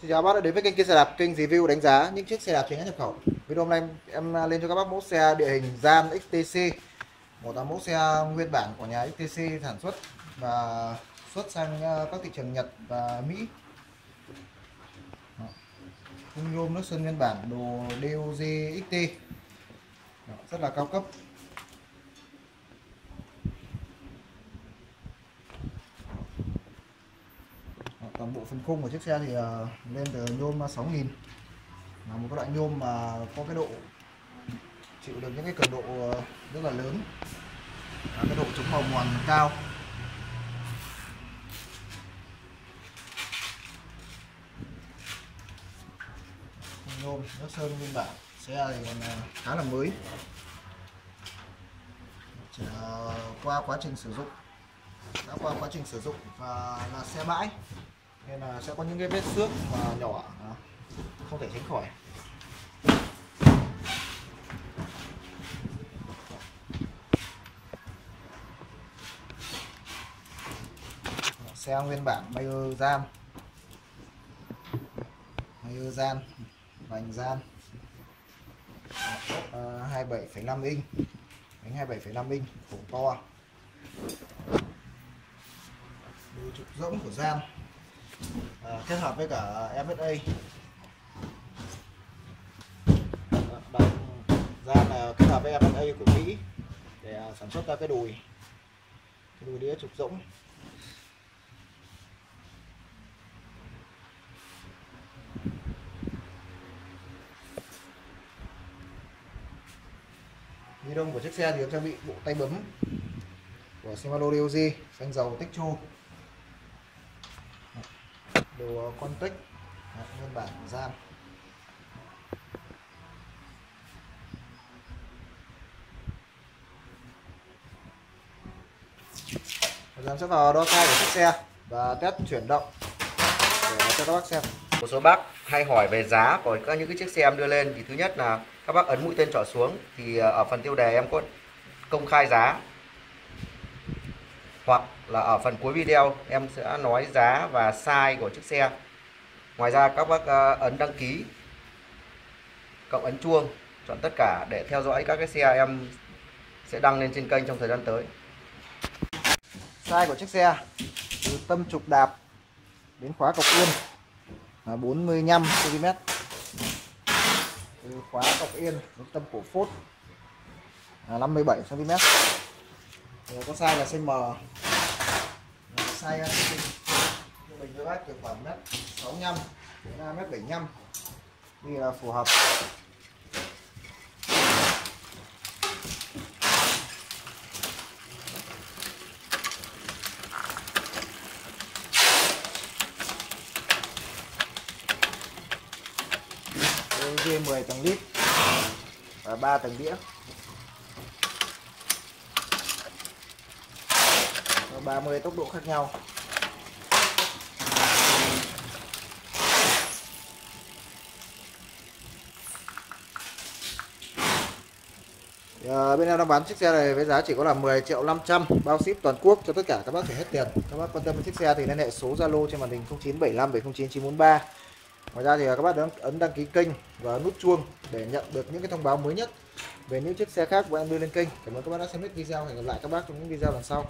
Xin chào các bác đã đến với kênh kia xe đạp, kênh review đánh giá những chiếc xe đạp chính hãng nhập khẩu. Video hôm nay em lên cho các bác mẫu xe địa hình Gian XTC. Một là mẫu xe nguyên bản của nhà XTC sản xuất và xuất sang ờ, các thị trường Nhật và Mỹ. Khung nhôm nước sơn nguyên bản đồ DOG XT. Rất là cao cấp. toàn bộ phần khung của chiếc xe thì uh, lên từ nhôm 6000 là một cái loại nhôm mà có cái độ chịu được những cái cường độ ờ, rất là lớn. Và cái độ chống màu mòn cao. Nhôm nước sơn nguyên bản. Xe thì còn ờ, khá là mới. Chỉ qua quá trình sử dụng. Đã qua quá trình sử dụng và là xe bãi nên là sẽ có những cái vết xước mà nhỏ à, không thể tránh khỏi. Xe nguyên bản Mayer gian Mayer gian vành gian ờ, 27,5 inch. Bánh 27,5 inch khổ to. Đôi trục rỗng của gian à, kết hợp với cả MSA đồng ra là kết hợp với MSA của Mỹ để à, sản xuất ra cái đùi. Cái đùi đĩa trục rỗng. Ghi đông của chiếc xe thì được trang bị bộ tay bấm của Shimano DOG xanh dầu Techo đồ con tích nguyên bản gian Bây sẽ vào đo sai của chiếc xe và test chuyển động để cho các bác xem. Một số bác hay hỏi về giá của các những cái chiếc xe em đưa lên. Thì thứ nhất là các bác ấn mũi tên trỏ xuống thì ờ, ở phần tiêu đề em có công khai giá hoặc là ở phần cuối video, em sẽ nói giá và size của chiếc xe. Ngoài ra, các bác ờ, ấn đăng ký, cộng ấn chuông, chọn tất cả để theo dõi các cái xe em sẽ đăng lên trên kênh trong thời gian tới. Size của chiếc xe, từ tâm trục đạp đến khóa cọc yên là 45 cm từ khóa cọc yên đến tâm cổ phốt là 57 cm rồi có size là size M. Rồi, size trung bình cho bác từ khoảng mét 65 đến mét 75 đây là phù hợp. DG 10 tầng lít và 3 tầng đĩa. 30 tốc độ khác nhau. À, bên em đang bán chiếc xe này với giá chỉ có là 10 triệu 500 bao ship toàn quốc cho tất cả các bác phải hết tiền. Các bác quan tâm đến chiếc xe thì liên hệ số Zalo trên màn hình 0975 709 943 ngoài ra thì à, các bác ấn, ấn đăng ký kênh và nút chuông để nhận được những cái thông báo mới nhất về những chiếc xe khác của em đưa lên kênh. Cảm ơn các bác đã xem hết video. Hẹn gặp lại các bác trong những video lần sau.